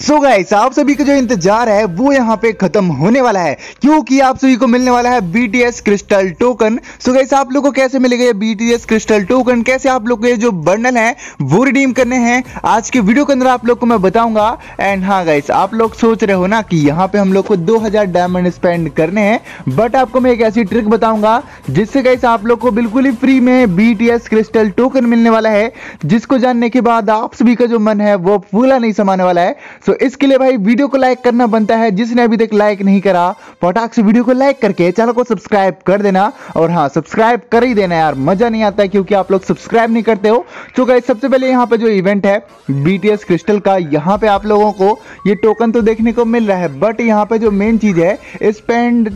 सो guys आप सभी का जो इंतज़ार है, वो यहाँ पे खत्म होने वाला है, क्योंकि आप सभी को मिलने वाला है BTS crystal token so guys आप लोगों को कैसे मिलेगा ये BTS क्रिस्टल टोकन कैसे आप लोग ये जो बंडल है, वो रिडीम करने हैं? आज के वीडियो के अंदर आप लोग को मैं बताऊँगा। एंड हाँ गाइस आप लोग सोच रहे हो ना कि यहाँ पे हम लोग को दो हज़ार डायमंड स्पेंड करने हैं बट आपको मैं एक ऐसी ट्रिक बताऊँगा, जिससे गाइस आप लोग को बिल्कुल ही फ्री में BTS क्रिस्टल टोकन मिलने वाला है, जिसको जानने के बाद आप सभी का जो मन है, वो फूला नहीं समाने वाला है। सो इसके लिए भाई वीडियो को लाइक करना बनता है। जिसने अभी तक लाइक नहीं करा, फटाक से वीडियो को लाइक करके चैनल को सब्सक्राइब कर देना। और हाँ सब्सक्राइब कर ही देना यार, मज़ा नहीं आता क्योंकि आप लोग सब्सक्राइब नहीं करते हो। तो गाइस सबसे पहले यहाँ पे जो इवेंट है बीटीएस क्रिस्टल का, यहाँ पे आप लोगों को ये टोकन तो देखने को मिल रहा है बट यहाँ पे जो मेन चीज़ है स्पेंड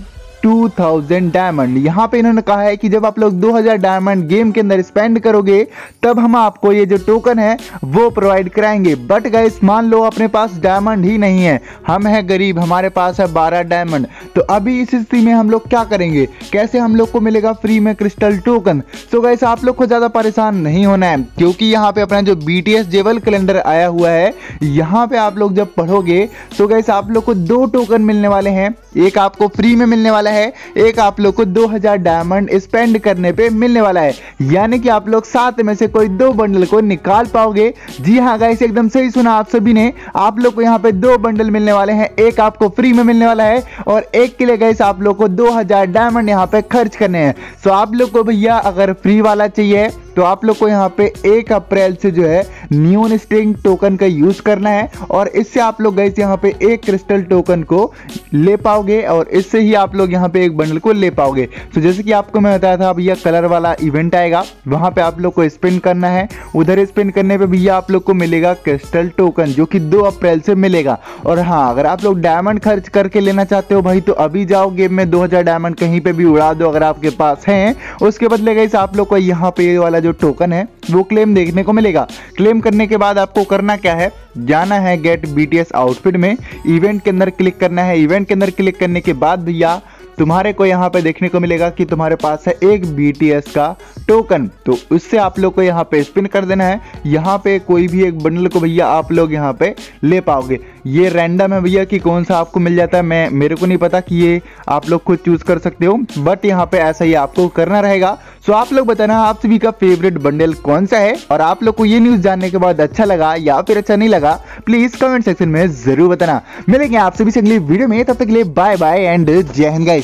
2000 डायमंड यहाँ पे इन्होंने कहा है कि जब आप लोग 2000 डायमंड गेम के अंदर स्पेंड करोगे, तब हम आपको ये जो टोकन है, वो प्रोवाइड कराएँगे। बट गाइस मान लो अपने पास डायमंड ही नहीं है। हम हैं गरीब, हमारे पास है 12 डायमंड तो अभी इस स्थिति में हम लोग क्या करेंगे? कैसे हम लोग को मिलेगा फ्री में क्रिस्टल टोकन सो गाइस आप लोग को ज़्यादा परेशान नहीं होना है, क्योंकि यहाँ पे अपना जो बी जेवल कैलेंडर आया हुआ है, यहाँ पे आप लोग जब पढ़ोगे तो गाइस आप लोग को दो टोकन मिलने वाले हैं। एक आपको फ्री में मिलने वाला है एक आप लोग को 2000 डायमंड स्पेंड करने पे मिलने वाला है। यानी कि आप लोग सात में से कोई दो बंडल को निकाल पाओगे। जी हाँ गाइस एकदम सही सुना आप सभी ने। आप लोग को यहाँ पे दो बंडल मिलने वाले हैं। एक आपको फ्री में मिलने वाला है और एक के लिए गाइस आप लोग को 2000 डायमंड यहाँ पे खर्च करने हैं। सो आप लोग को भैया, अगर फ्री वाला चाहिए तो आप लोग को यहाँ पे एक अप्रैल से जो है न्यून स्टिंग टोकन का यूज़ करना है और इससे आप लोग गए यहाँ पे एक क्रिस्टल टोकन को ले पाओगे और इससे ही आप लोग यहाँ पे एक बंडल को ले पाओगे। तो जैसे कि आपको मैं बताया था भैया कलर वाला इवेंट आएगा। वहाँ पे आप लोग को स्पिन करना है। उधर स्पिन करने पे भैया आप लोग को मिलेगा क्रिस्टल टोकन जो कि दो अप्रैल से मिलेगा। और हाँ अगर आप लोग डायमंड खर्च करके लेना चाहते हो भाई तो अभी जाओ गेम में दो हज़ार डायमंड कहीं पे भी उड़ा दो अगर आपके पास है। उसके बदले गई आप लोग को यहाँ पे वाला जो टोकन है वो क्लेम देखने को मिलेगा। क्लेम करने के बाद आपको करना क्या है? जाना है गेट बीटीएस आउटफिट में। इवेंट के अंदर क्लिक करना है। इवेंट के अंदर क्लिक करने के बाद भैया तुम्हारे को यहाँ पे देखने को मिलेगा कि तुम्हारे पास है एक BTS का टोकन तो उससे आप लोग को यहाँ पे स्पिन कर देना है। यहाँ पे कोई भी एक बंडल को भैया आप लोग यहाँ पे ले पाओगे। ये रैंडम है भैया कि कौन सा आपको मिल जाता है, मैं, मेरे को नहीं पता कि ये आप लोग खुद चूज़ कर सकते हो। बट यहाँ पे ऐसा ही आपको करना रहेगा। सो आप लोग बताना, आप सभी का फेवरेट बंडल कौन सा है? और आप लोग को ये न्यूज़ जानने के बाद अच्छा लगा या फिर अच्छा नहीं लगा प्लीज़ कमेंट सेक्शन में ज़रूर बताना। मिलेंगे आप सभी से अगली वीडियो में, तब तक के लिए बाय बाय एंड जय हिंद गाइस